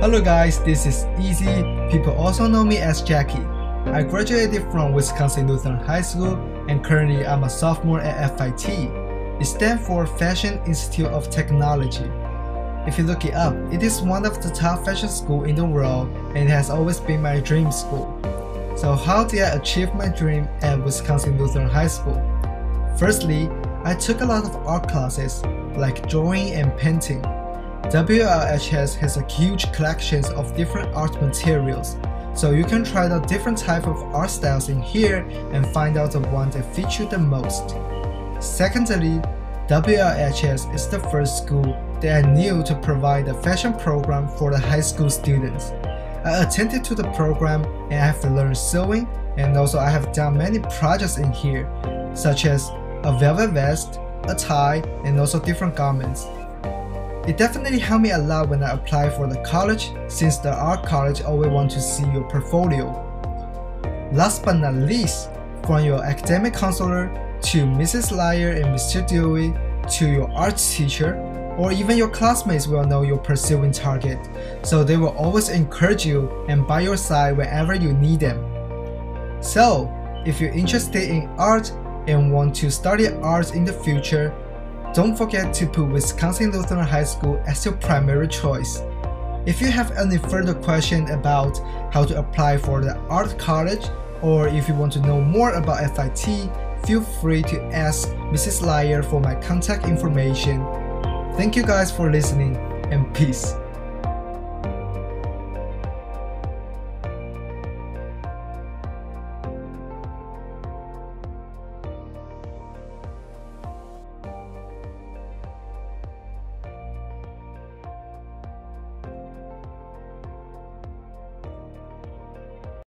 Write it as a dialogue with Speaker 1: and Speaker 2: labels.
Speaker 1: Hello guys, this is Yizi. People also know me as Jacky. I graduated from Wisconsin Lutheran High School and currently I'm a sophomore at FIT. It stands for Fashion Institute of Technology. If you look it up, it is one of the top fashion schools in the world and it has always been my dream school. So how did I achieve my dream at Wisconsin Lutheran High School? Firstly, I took a lot of art classes like drawing and painting. WLHS has a huge collection of different art materials, so you can try out different type of art styles in here and find out the one that fits you the most. Secondly, WLHS is the first school that I knew to provide a fashion program for the high school students. I attended to the program and I have learned sewing and also I have done many projects in here, such as a velvet vest, a tie, and also different garments. It definitely helped me a lot when I applied for the college since the art college always want to see your portfolio. Last but not least, from your academic counselor to Mrs. Lyer and Mr. Dewey to your art teacher or even your classmates will know your pursuing target, so they will always encourage you and by your side whenever you need them. So, if you're interested in art and want to study art in the future, don't forget to put Wisconsin Lutheran High School as your primary choice. If you have any further questions about how to apply for the art college or if you want to know more about FIT, feel free to ask Mrs. Lyer for my contact information. Thank you guys for listening and peace.